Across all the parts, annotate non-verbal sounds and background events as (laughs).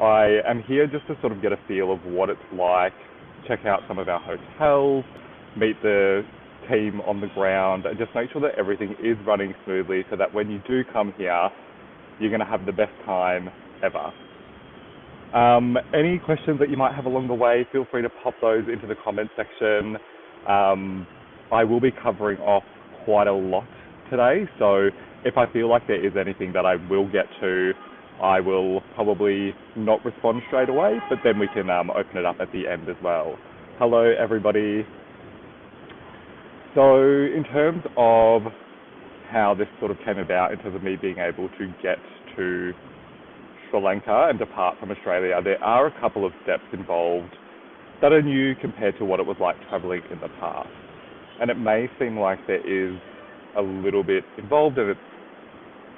I am here just to sort of get a feel of what it's like, check out some of our hotels, meet the team on the ground, and just make sure that everything is running smoothly so that when you do come here, you're going to have the best time ever. Um, any questions that you might have along the way, feel free to pop those into the comment section. Um, I will be covering off quite a lot today, so if I feel like there is anything that I will get to, I will probably not respond straight away, but then we can um, open it up at the end as well. Hello, everybody. So, in terms of how this sort of came about, in terms of me being able to get to Sri Lanka and depart from Australia, there are a couple of steps involved that are new compared to what it was like traveling in the past. And it may seem like there is a little bit involved and it's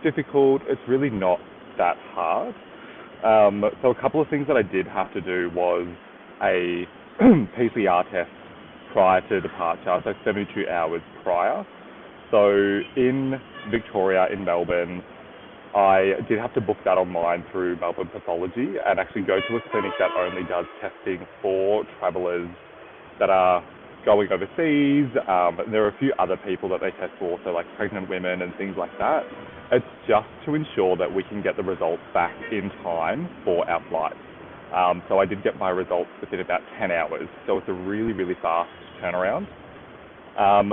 difficult. It's really not that hard. Um, so a couple of things that I did have to do was a (clears throat) PCR test prior to departure, so 72 hours prior. So in Victoria, in Melbourne, I did have to book that online through Melbourne Pathology and actually go to a clinic that only does testing for travellers that are going overseas. Um, there are a few other people that they test for, so like pregnant women and things like that. It's just to ensure that we can get the results back in time for our flight. Um, so I did get my results within about 10 hours. So it's a really, really fast turnaround. Um,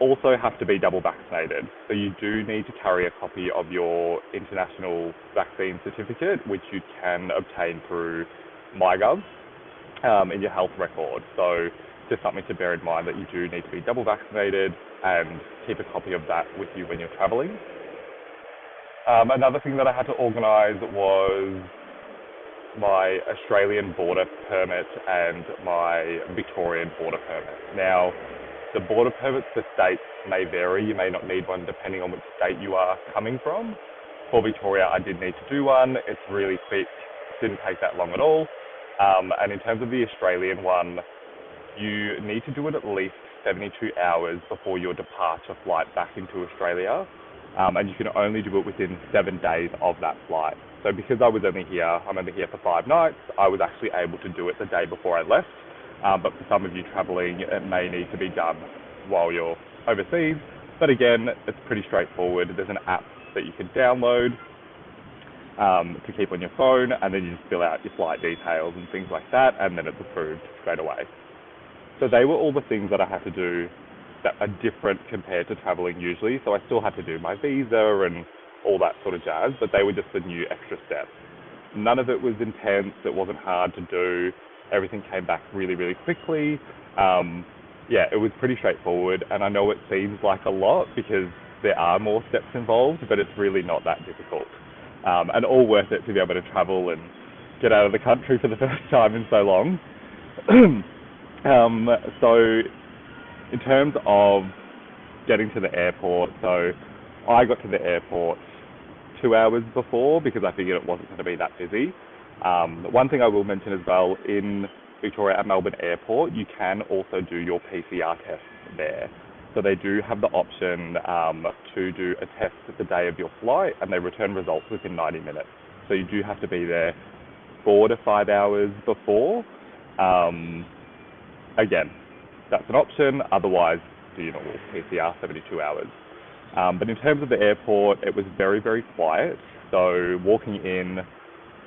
also have to be double vaccinated. So you do need to carry a copy of your international vaccine certificate, which you can obtain through MyGov um, in your health record. So just something to bear in mind that you do need to be double vaccinated and keep a copy of that with you when you're traveling. Um, another thing that I had to organise was my Australian border permit and my Victorian border permit. Now, the border permits for states may vary. You may not need one depending on which state you are coming from. For Victoria, I did need to do one. It's really quick, didn't take that long at all. Um, and in terms of the Australian one, you need to do it at least 72 hours before your departure flight back into Australia um, and you can only do it within seven days of that flight. So because I was only here, I'm only here for five nights, I was actually able to do it the day before I left. Um, but for some of you traveling, it may need to be done while you're overseas. But again, it's pretty straightforward. There's an app that you can download um, to keep on your phone, and then you just fill out your flight details and things like that, and then it's approved straight away. So they were all the things that I had to do that are different compared to traveling usually. So I still had to do my visa and all that sort of jazz, but they were just the new extra steps. None of it was intense. It wasn't hard to do. Everything came back really, really quickly. Um, yeah, it was pretty straightforward. And I know it seems like a lot because there are more steps involved, but it's really not that difficult. Um, and all worth it to be able to travel and get out of the country for the (laughs) first time in so long. (clears throat) um, so in terms of getting to the airport, so I got to the airport two hours before because I figured it wasn't going to be that busy. Um, one thing I will mention as well in Victoria at Melbourne Airport, you can also do your PCR test there. So they do have the option um, to do a test the day of your flight and they return results within 90 minutes. So you do have to be there four to five hours before. Um, again, that's an option. Otherwise, do your normal PCR 72 hours. Um, but in terms of the airport, it was very, very quiet. So walking in,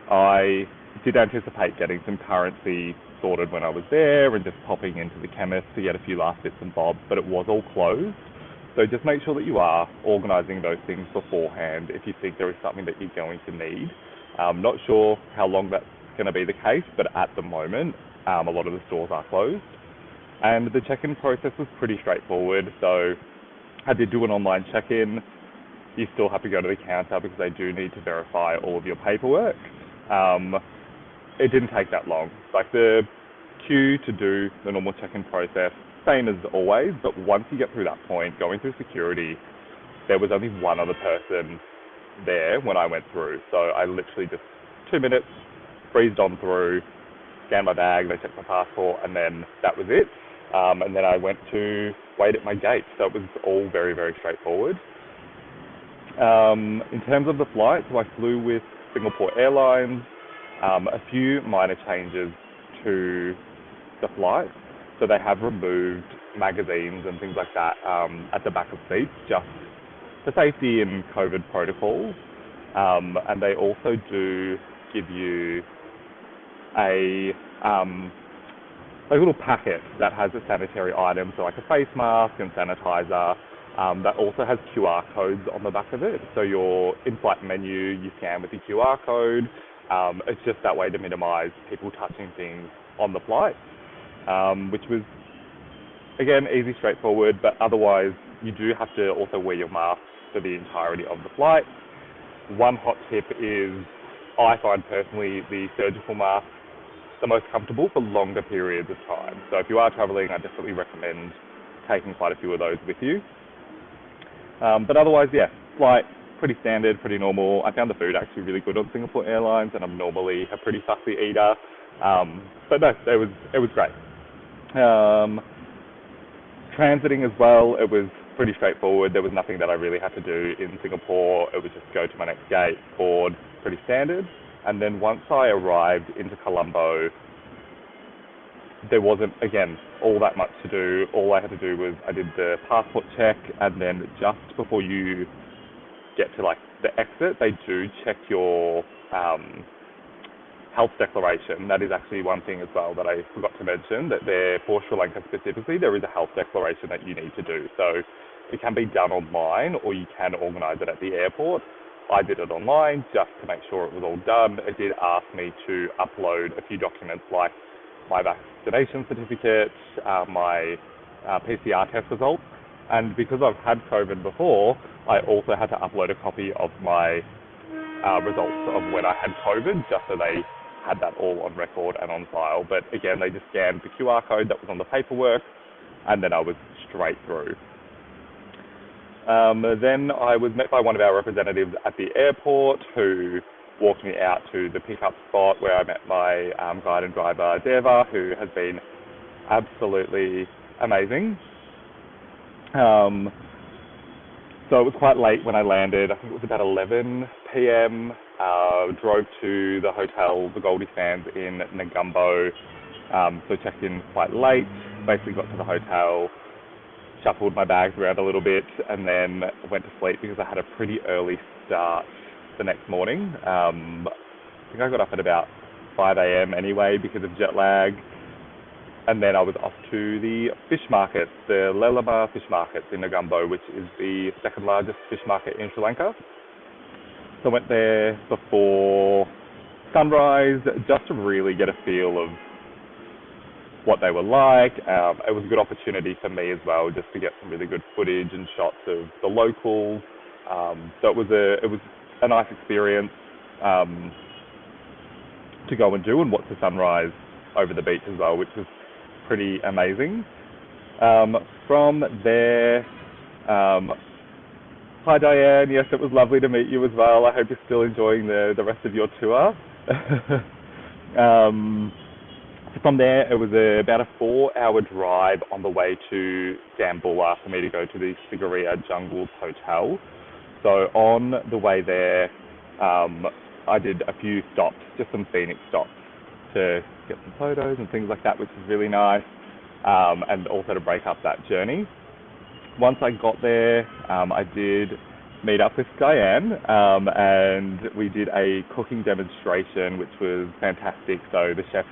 I did anticipate getting some currency sorted when I was there and just popping into the chemist to get a few last bits and bobs, but it was all closed. So just make sure that you are organising those things beforehand if you think there is something that you're going to need. I'm not sure how long that's going to be the case, but at the moment, um, a lot of the stores are closed. And the check-in process was pretty straightforward. So I did do an online check-in. You still have to go to the counter because they do need to verify all of your paperwork. Um, it didn't take that long. Like the queue to do the normal check-in process, same as always, but once you get through that point, going through security, there was only one other person there when I went through. So I literally just two minutes, breezed on through, scanned my bag, they checked my passport, and then that was it. Um, and then I went to wait at my gate. So it was all very, very straightforward. Um, in terms of the flight, so I flew with Singapore Airlines. um, a few minor changes to the flight. So they have removed magazines and things like that um, at the back of seats just for safety and COVID protocols. Um, and they also do give you a a little packet that has a sanitary item, so like a face mask and sanitizer. Um, that also has QR codes on the back of it. So your in-flight menu, you scan with the QR code. Um, it's just that way to minimise people touching things on the flight, um, which was again easy, straightforward. But otherwise, you do have to also wear your mask for the entirety of the flight. One hot tip is I find personally the surgical mask the most comfortable for longer periods of time. So if you are traveling, I definitely recommend taking quite a few of those with you. Um, but otherwise, yeah, flight pretty standard, pretty normal. I found the food actually really good on Singapore Airlines, and I'm normally a pretty fussy eater. Um, but no, it was it was great. Um, transiting as well, it was pretty straightforward. There was nothing that I really had to do in Singapore. It was just go to my next gate, board, pretty standard. And then once I arrived into Colombo, there wasn't, again, all that much to do. All I had to do was I did the passport check, and then just before you get to like the exit, they do check your um, health declaration. That is actually one thing as well that I forgot to mention that there, for Sri Lanka specifically, there is a health declaration that you need to do. So it can be done online or you can organise it at the airport. I did it online just to make sure it was all done. It did ask me to upload a few documents like my vaccination certificate, uh, my uh, PCR test results, and because I've had COVID before, I also had to upload a copy of my uh, results of when I had COVID, just so they had that all on record and on file. But again, they just scanned the QR code that was on the paperwork, and then I was straight through. Um, then I was met by one of our representatives at the airport who walked me out to the pickup spot where I met my um, guide and driver, Deva, who has been absolutely amazing. Um, so it was quite late when I landed. I think it was about 11 p.m. Uh, drove to the hotel, the Goldi Sands in Negombo. Um, so checked in quite late. Basically got to the hotel, shuffled my bags around a little bit, and then went to sleep because I had a pretty early start the next morning. Um, I think I got up at about 5 a.m. anyway because of jet lag. And then I was off to the fish market, the Lellama fish market in Negombo, which is the second largest fish market in Sri Lanka. So I went there before sunrise just to really get a feel of what they were like. Um, it was a good opportunity for me as well, just to get some really good footage and shots of the locals. Um, so it was a it was a nice experience um, to go and do and watch the sunrise over the beach as well, which was pretty amazing. Um, from there, um, hi Diane. Yes, it was lovely to meet you as well. I hope you're still enjoying the the rest of your tour. (laughs) from there, it was a, about a four-hour drive on the way to Dambulla for me to go to the Sigiriya Jungles Hotel. So on the way there, um, I did a few stops, just some scenic stops to get some photos and things like that, which was really nice, um, and also to break up that journey. Once I got there, um, I did meet up with Diane, um, and we did a cooking demonstration, which was fantastic. So the chef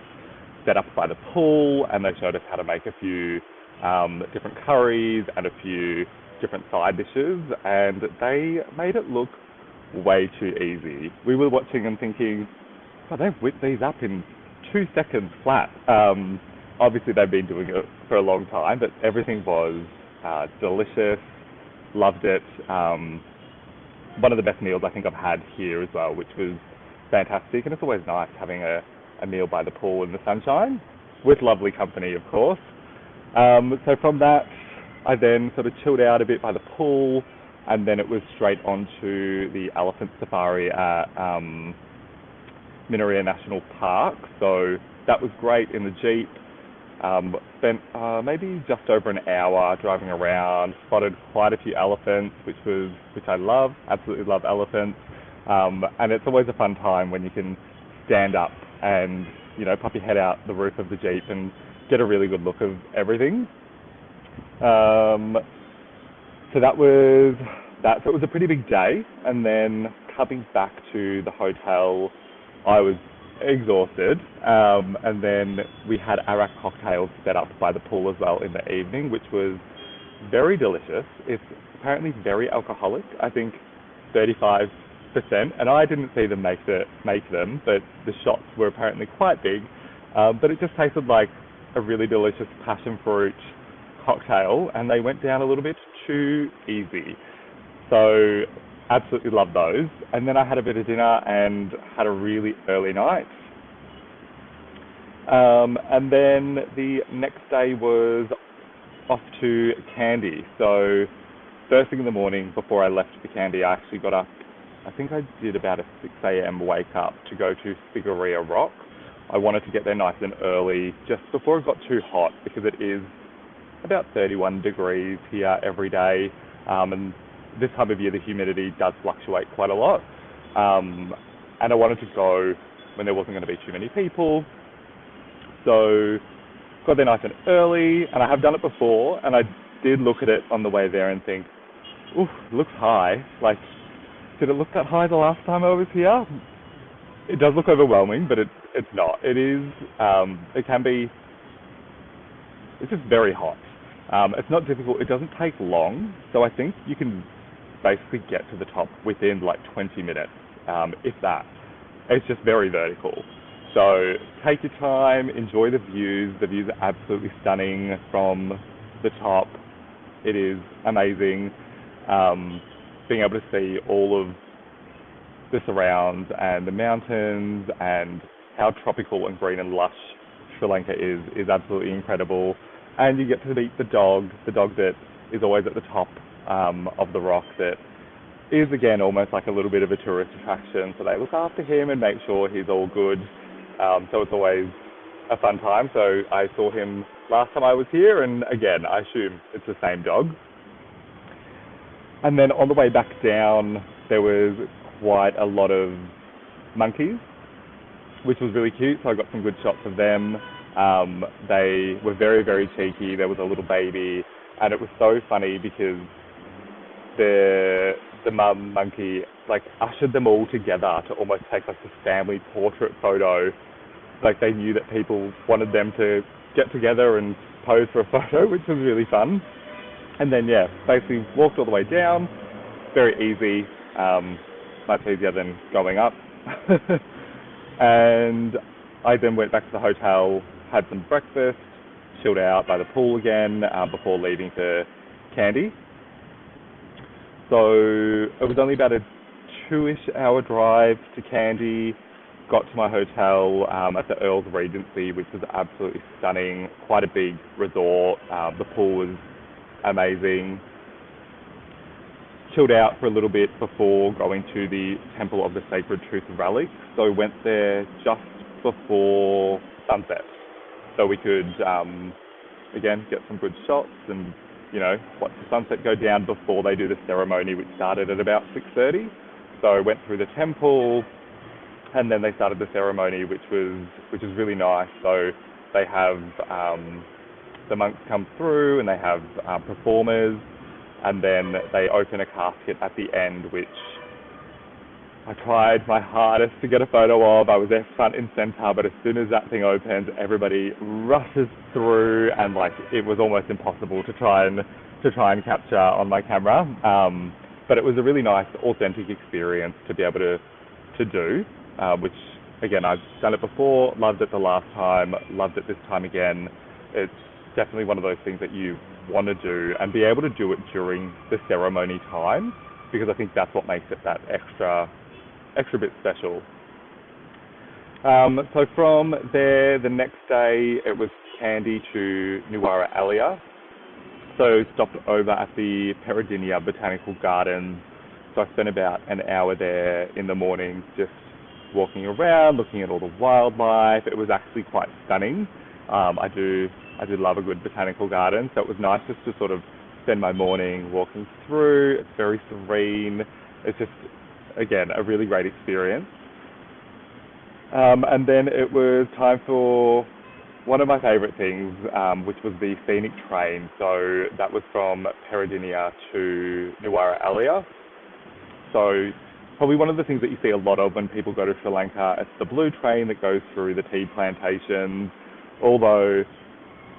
set up by the pool, and they showed us how to make a few um, different curries and a few different side dishes, and they made it look way too easy. We were watching and thinking, oh, they've whipped these up in two seconds flat. Um, obviously, they've been doing it for a long time, but everything was uh, delicious. Loved it. Um, one of the best meals I think I've had here as well, which was fantastic. And it's always nice having a a meal by the pool in the sunshine, with lovely company, of course. Um, so from that, I then sort of chilled out a bit by the pool, and then it was straight onto the elephant safari at um, National Park. So that was great in the jeep. Um, spent uh, maybe just over an hour driving around. Spotted quite a few elephants, which was which I love. Absolutely love elephants. Um, and it's always a fun time when you can stand up and, you know, pop your head out the roof of the Jeep and get a really good look of everything. Um, so that was that. So it was a pretty big day. And then coming back to the hotel, I was exhausted. Um, and then we had arak cocktails set up by the pool as well in the evening, which was very delicious. It's apparently very alcoholic. I think 35%. And I didn't see them make, make them, but the shots were apparently quite big. Um, but it just tasted like a really delicious passion fruit cocktail, and they went down a little bit too easy. So absolutely loved those. And then I had a bit of dinner and had a really early night. Um, and then the next day was off to Kandy. So first thing in the morning before I left for Kandy, I actually got up. I think I did about a 6 a.m. wake up to go to Sigiriya Rock. I wanted to get there nice and early, just before it got too hot, because it is about 31 degrees here every day, um, and this time of year the humidity does fluctuate quite a lot. Um, and I wanted to go when there wasn't going to be too many people, so got there nice and early, and I have done it before, and I did look at it on the way there and think, ooh, looks high. Like, did it look that high the last time I was here? It does look overwhelming, but it, it's not. It is, um, it can be, it's just very hot. Um, it's not difficult, it doesn't take long, so I think you can basically get to the top within like 20 minutes, um, if that. It's just very vertical. So take your time, enjoy the views. The views are absolutely stunning from the top. It is amazing um, being able to see all of the surrounds and the mountains and how tropical and green and lush Sri Lanka is is absolutely incredible. And you get to meet the dog, the dog that is always at the top um, of the rock that is again almost like a little bit of a tourist attraction. So they look after him and make sure he's all good. Um, so it's always a fun time. So I saw him last time I was here, and again, I assume it's the same dog. And then on the way back down, there was quite a lot of monkeys, which was really cute. So I got some good shots of them. Um, they were very, very cheeky. There was a little baby, and it was so funny because the the mum monkey like ushered them all together to almost take like this family portrait photo. Like they knew that people wanted them to get together and pose for a photo, which was really fun. And then yeah, basically walked all the way down. Very easy, um, much easier than going up. (laughs) and I then went back to the hotel, had some breakfast, chilled out by the pool again uh, before leaving for Kandy. So it was only about a two-ish hour drive to Kandy. Got to my hotel um, at the Earl's Regency, which was absolutely stunning. Quite a big resort. Um, the pool was amazing. Chilled out for a little bit before going to the Temple of the Sacred Tooth Relic. So we went there just before sunset, so we could um, again get some good shots and you know, watch the sunset go down before they do the ceremony, which started at about 6:30. So went through the temple, and then they started the ceremony, which was which was really nice. So they have um, the monks come through, and they have um, performers, and then they open a casket at the end, which I tried my hardest to get a photo of. I was there front and center, but as soon as that thing opens, everybody rushes through, and like it was almost impossible to try and to try and capture on my camera. Um, but it was a really nice, authentic experience to be able to to do, uh, which again I've done it before, loved it the last time, loved it this time again. It's definitely one of those things that you want to do and be able to do it during the ceremony time because I think that's what makes it that extra extra bit special. Um, so from there, the next day it was Kandy to Nuwara Eliya. So stopped over at the Peradeniya Botanical Gardens. So I spent about an hour there in the morning just walking around, looking at all the wildlife. It was actually quite stunning. Um, I do I do love a good botanical garden, so it was nice just to sort of spend my morning walking through. It's very serene. It's just again, a really great experience. Um, and then it was time for one of my favourite things, um, which was the scenic train. So that was from Peradeniya to Nuwara Eliya. So probably one of the things that you see a lot of when people go to Sri Lanka, it's the blue train that goes through the tea plantations. Although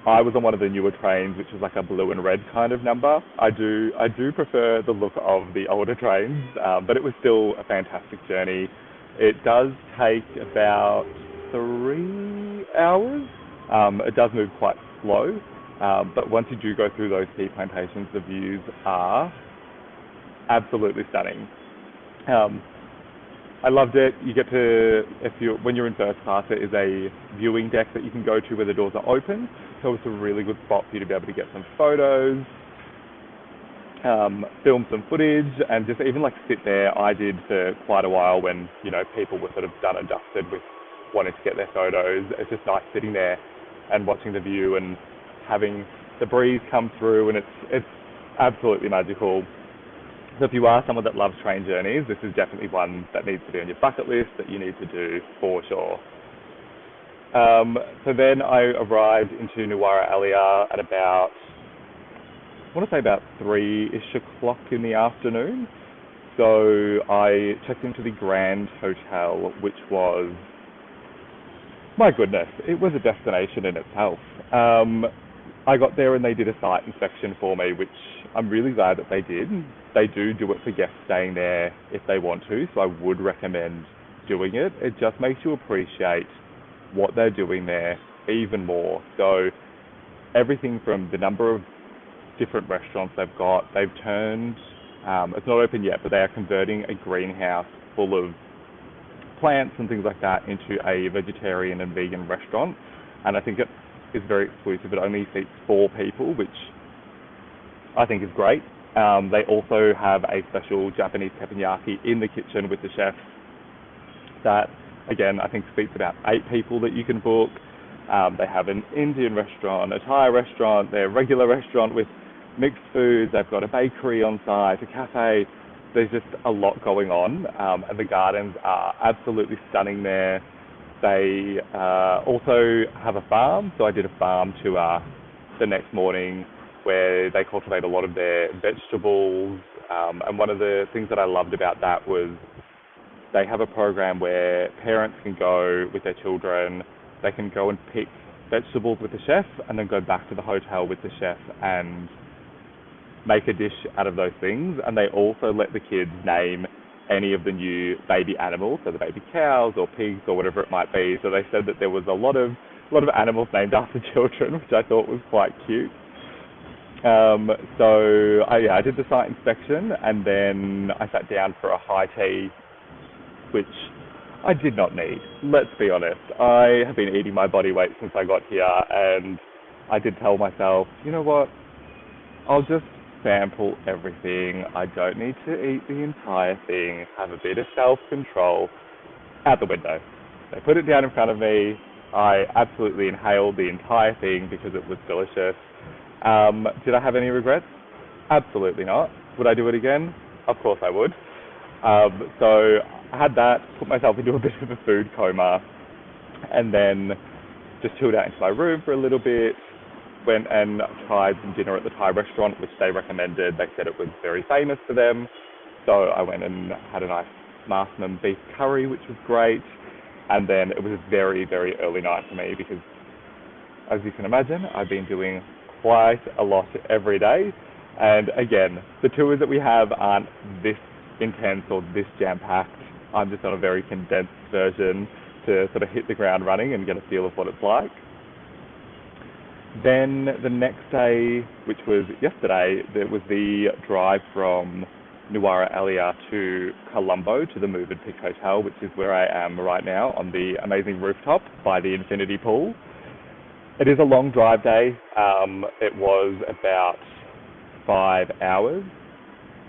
I was on one of the newer trains, which is like a blue and red kind of number. I do I do prefer the look of the older trains, um, but it was still a fantastic journey. It does take about three hours. Um, it does move quite slow, um, but once you do go through those tea plantations, the views are absolutely stunning. Um, I loved it. You get to, if you when you're in first class, there is a viewing deck that you can go to where the doors are open. So it's a really good spot for you to be able to get some photos, um, film some footage, and just even like sit there. I did for quite a while when you know people were sort of done and dusted with wanting to get their photos. It's just nice sitting there and watching the view and having the breeze come through, and it's it's absolutely magical. So if you are someone that loves train journeys, this is definitely one that needs to be on your bucket list that you need to do for sure. Um, so then I arrived into Nuwara Eliya at about, I want to say about three-ish o'clock in the afternoon. So I checked into the Grand Hotel, which was, my goodness, it was a destination in itself. Um, I got there and they did a site inspection for me, which I'm really glad that they did. They do do it for guests staying there if they want to, so I would recommend doing it. It just makes you appreciate what they're doing there even more. So everything from the number of different restaurants they've got, they've turned, um, it's not open yet, but they are converting a greenhouse full of plants and things like that into a vegetarian and vegan restaurant. And I think it is very exclusive. It only seats four people, which I think is great. Um, they also have a special Japanese teppanyaki in the kitchen with the chef that, again, I think seats about eight people that you can book. Um, they have an Indian restaurant, a Thai restaurant, their regular restaurant with mixed foods. They've got a bakery on site, a cafe. There's just a lot going on, um, and the gardens are absolutely stunning there. They uh, also have a farm, so I did a farm tour the next morning where they cultivate a lot of their vegetables. Um, and one of the things that I loved about that was they have a program where parents can go with their children, they can go and pick vegetables with the chef and then go back to the hotel with the chef and make a dish out of those things. And they also let the kids name any of the new baby animals, so the baby cows or pigs or whatever it might be. So they said that there was a lot of a lot of animals named after (laughs) children, which I thought was quite cute. Um, so I, yeah, I did the site inspection and then I sat down for a high tea, which I did not need. Let's be honest. I have been eating my body weight since I got here, and I did tell myself, you know what? I'll just sample everything. I don't need to eat the entire thing. Have a bit of self-control. Out the window. They put it down in front of me. I absolutely inhaled the entire thing because it was delicious. Um, did I have any regrets? Absolutely not. Would I do it again? Of course I would. Um, so I had that, put myself into a (laughs) bit of a food coma, and then just chilled out into my room for a little bit. Went and tried some dinner at the Thai restaurant, which they recommended. They said it was very famous for them. So I went and had a nice Massaman beef curry, which was great. And then it was a very, very early night for me because, as you can imagine, I've been doing quite a lot every day. And again, the tours that we have aren't this intense or this jam packed. I'm just on a very condensed version to sort of hit the ground running and get a feel of what it's like. Then the next day, which was yesterday, there was the drive from Nuwara Eliya to Colombo to the Mövenpick Hotel, which is where I am right now on the amazing rooftop by the infinity pool. It is a long drive day. Um, it was about five hours,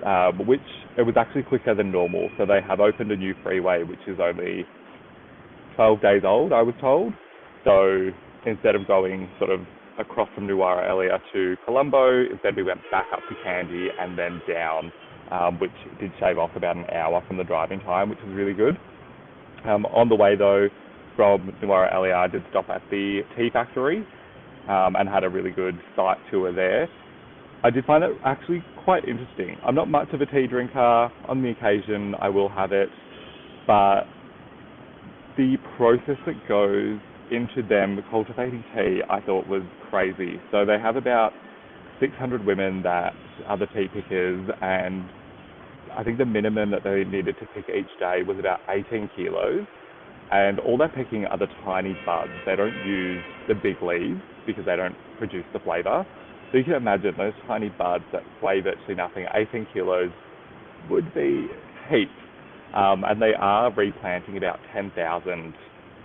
um, which it was actually quicker than normal. So they have opened a new freeway, which is only 12 days old, I was told. So instead of going sort of across from Nuwara Eliya to Colombo, instead we went back up to Kandy and then down, um, which did shave off about an hour from the driving time, which was really good. Um, on the way though, from Nuwara Eliya, I did stop at the tea factory um, and had a really good site tour there. I did find it actually quite interesting. I'm not much of a tea drinker. On the occasion, I will have it, but the process that goes into them cultivating tea, I thought was crazy. So they have about 600 women that are the tea pickers, and I think the minimum that they needed to pick each day was about 18 kilos. And all they're picking are the tiny buds. They don't use the big leaves because they don't produce the flavour. So you can imagine those tiny buds that weigh virtually nothing, 18 kilos would be heaps. Um, and they are replanting about 10,000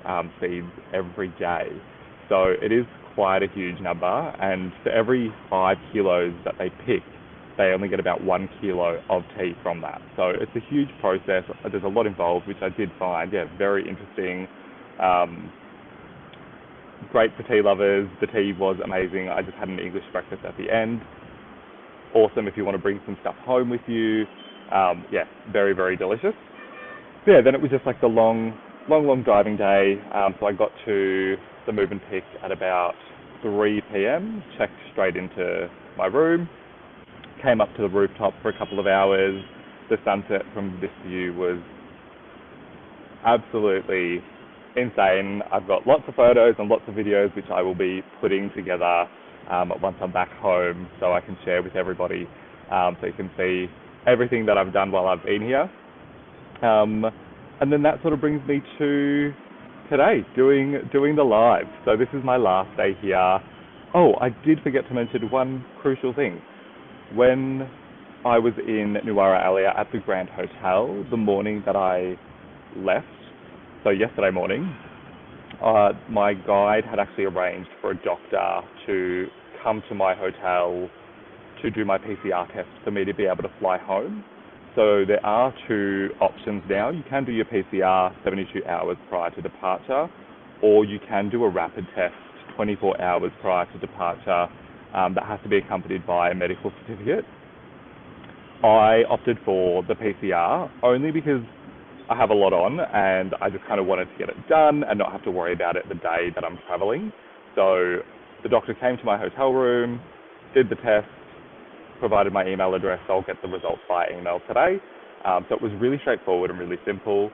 um, seeds every day. So it is quite a huge number. And for every five kilos that they pick, they only get about one kilo of tea from that. So it's a huge process. There's a lot involved, which I did find, yeah, very interesting. Um, great for tea lovers. The tea was amazing. I just had an English breakfast at the end. Awesome if you want to bring some stuff home with you. Um, yeah, very, very delicious. Yeah, then it was just like the long, long, long driving day. Um, so I got to the move and pick at about 3 p.m., checked straight into my room, came up to the rooftop for a couple of hours. The sunset from this view was absolutely insane. I've got lots of photos and lots of videos which I will be putting together um, once I'm back home so I can share with everybody um, so you can see everything that I've done while I've been here. Um, and then that sort of brings me to today, doing doing the live. So this is my last day here. Oh, I did forget to mention one crucial thing when I was in Nuwara Eliya at the Grand Hotel the morning that I left, so yesterday morning, uh, my guide had actually arranged for a doctor to come to my hotel to do my PCR test for me to be able to fly home. So there are two options now. You can do your PCR 72 hours prior to departure, or you can do a rapid test 24 hours prior to departure um, that has to be accompanied by a medical certificate. I opted for the PCR only because I have a lot on and I just kind of wanted to get it done and not have to worry about it the day that I'm traveling. So the doctor came to my hotel room, did the test, provided my email address. I'll get the results by email today. Um, so it was really straightforward and really simple.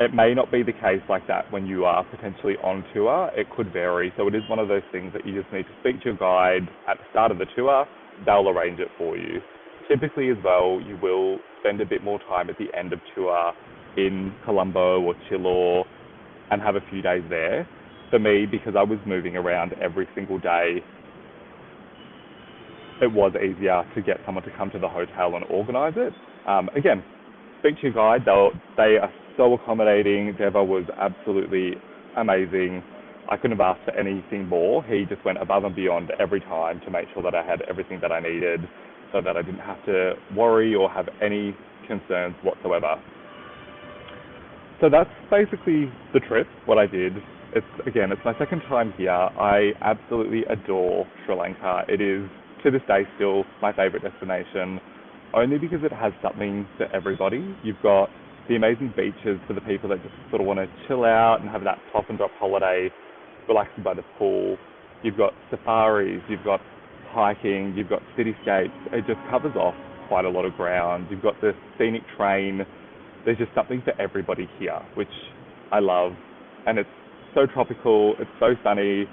It may not be the case like that when you are potentially on tour. It could vary. So it is one of those things that you just need to speak to your guide at the start of the tour. They'll arrange it for you. Typically, as well, you will spend a bit more time at the end of tour in Colombo or Chiloor and have a few days there. For me, because I was moving around every single day, it was easier to get someone to come to the hotel and organise it. Um, again, speak to your guide. They'll, they are so accommodating. Deva was absolutely amazing. I couldn't have asked for anything more. He just went above and beyond every time to make sure that I had everything that I needed so that I didn't have to worry or have any concerns whatsoever. So that's basically the trip, what I did. It's again, it's my second time here. I absolutely adore Sri Lanka. It is to this day still my favorite destination, only because it has something for everybody. You've got the amazing beaches for the people that just sort of want to chill out and have that top and drop holiday, relaxing by the pool. You've got safaris, you've got hiking, you've got cityscapes. It just covers off quite a lot of ground. You've got the scenic train. There's just something for everybody here, which I love. And it's so tropical, it's so sunny.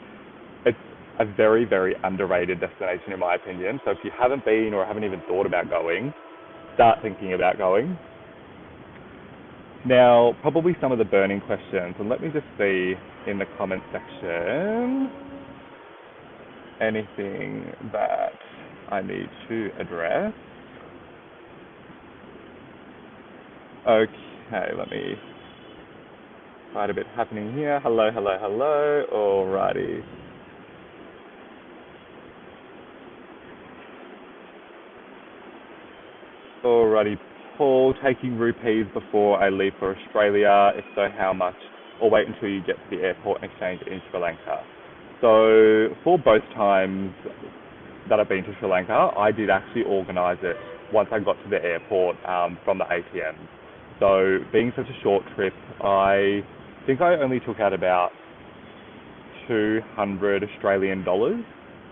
It's a very, very underrated destination in my opinion. So if you haven't been or haven't even thought about going, start thinking about going. Now, probably some of the burning questions, and let me just see in the comment section anything that I need to address. Okay, let me quite a bit happening here. Hello, hello, hello. Alrighty. Alrighty, Paul, taking rupees before I leave for Australia? If so, how much? Or wait until you get to the airport and exchange in Sri Lanka? So, for both times that I've been to Sri Lanka, I did actually organise it once I got to the airport um, from the ATM. So, being such a short trip, I think I only took out about 200 Australian dollars,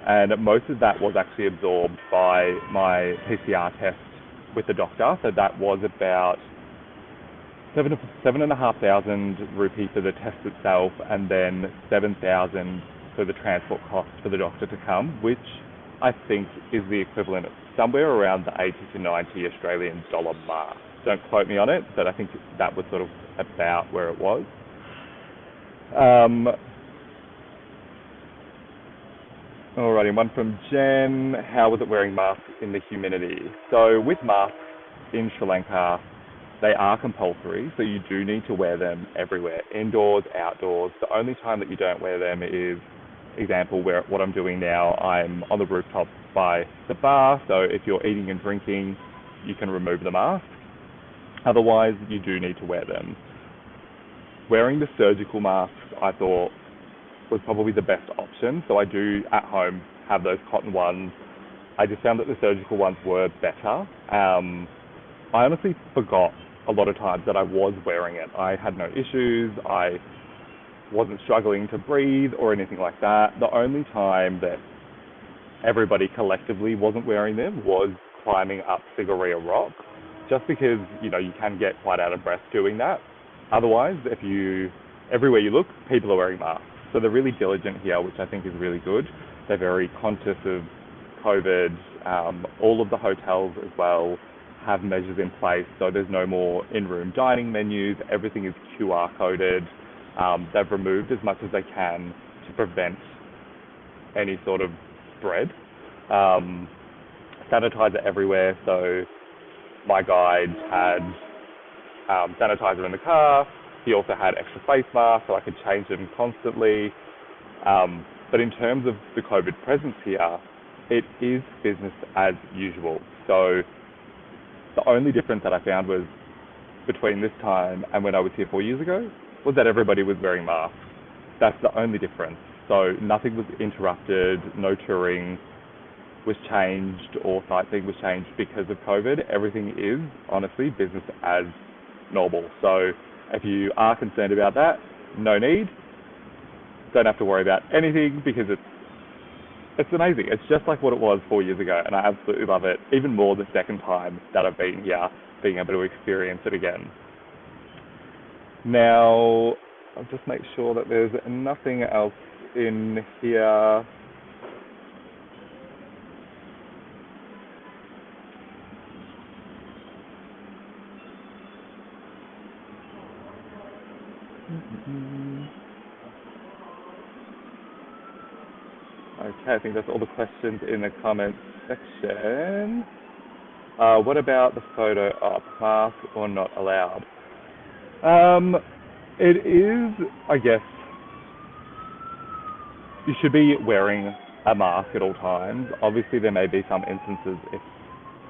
and most of that was actually absorbed by my PCR test with the doctor. So that was about seven seven and a half thousand rupee for the test itself, and then seven thousand for the transport cost for the doctor to come, which I think is the equivalent of somewhere around the 80 to 90 Australian dollar mark. Don't quote me on it, but I think that was sort of about where it was. Um, alrighty, one from Jen. How was it wearing masks in the humidity? So with masks in Sri Lanka, they are compulsory, so you do need to wear them everywhere, indoors, outdoors. The only time that you don't wear them is, example, where what I'm doing now, I'm on the rooftop by the bar, so if you're eating and drinking, you can remove the mask. Otherwise, you do need to wear them. Wearing the surgical masks, I thought, was probably the best option. So I do at home have those cotton ones. I just found that the surgical ones were better. Um, I honestly forgot a lot of times that I was wearing it. I had no issues. I wasn't struggling to breathe or anything like that. The only time that everybody collectively wasn't wearing them was climbing up Sigiriya Rock, just because you know you can get quite out of breath doing that. Otherwise, if you everywhere you look, people are wearing masks, so they're really diligent here, which I think is really good. They're very conscious of COVID. Um, all of the hotels as well have measures in place, so there's no more in-room dining menus. Everything is QR coded. Um, they've removed as much as they can to prevent any sort of spread. Um, sanitizer everywhere, so my guide had um, sanitizer in the car. He also had extra face masks, so I could change them constantly. Um, but in terms of the COVID presence here, it is business as usual. So the only difference that I found was between this time and when I was here four years ago was that everybody was wearing masks. That's the only difference. So nothing was interrupted, no touring was changed or sightseeing was changed because of COVID. Everything is honestly business as normal. So if you are concerned about that, no need. Don't have to worry about anything because it's it's amazing. It's just like what it was four years ago, and I absolutely love it. Even more the second time that I've been here, being able to experience it again. Now, I'll just make sure that there's nothing else in here. Okay, I think that's all the questions in the comments section. Uh, what about the photo op? Mask or not allowed? Um, it is, I guess, you should be wearing a mask at all times. Obviously, there may be some instances if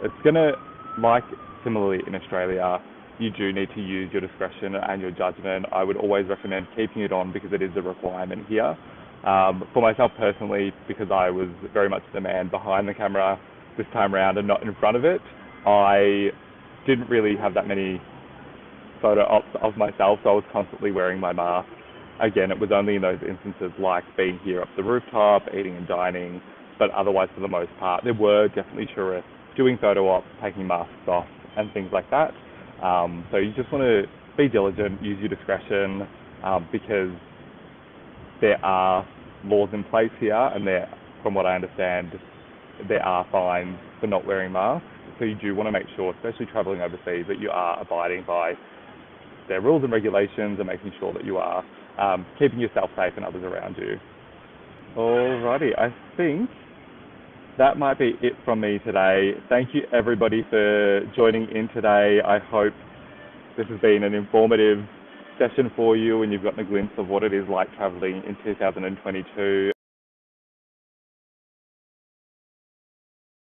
it's going to, like similarly in Australia, you do need to use your discretion and your judgment. I would always recommend keeping it on because it is a requirement here. Um, for myself personally, because I was very much the man behind the camera this time around and not in front of it, I didn't really have that many photo ops of myself, so I was constantly wearing my mask again, it was only in those instances like being here up the rooftop, eating and dining, but otherwise, for the most part, there were definitely tourists doing photo ops, taking masks off, and things like that. Um, so you just want to be diligent, use your discretion, um, because there are laws in place here, and there, from what I understand, there are fines for not wearing masks. So you do want to make sure, especially traveling overseas, that you are abiding by their rules and regulations and making sure that you are um, keeping yourself safe and others around you. Alrighty, I think that might be it from me today. Thank you everybody for joining in today. I hope this has been an informative session for you and you've gotten a glimpse of what it is like traveling in 2022